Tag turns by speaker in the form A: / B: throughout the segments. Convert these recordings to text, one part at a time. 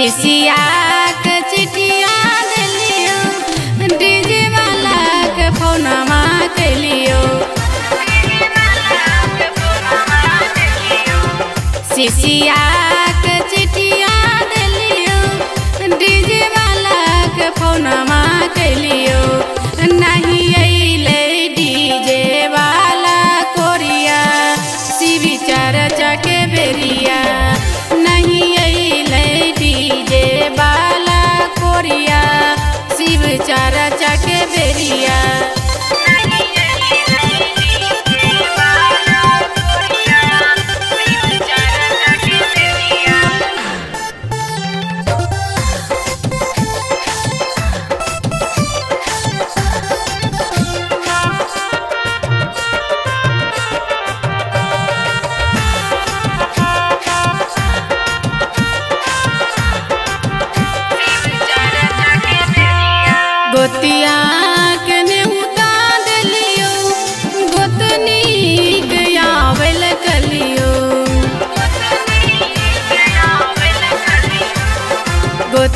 A: शिशिया के चिटिया दिलियो डीजे वाला के फोनमा कैलियो शिशिया के दिलियो डीजे वाला के फोनमा कैलियो नहीं अइले डीजे वाला कोरिया शिव चर्चा के बेरिया। के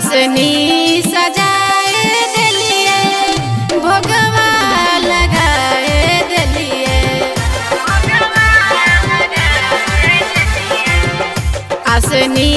A: असनी सजाए दिलिए भोगवा लगाए दिलिए असनी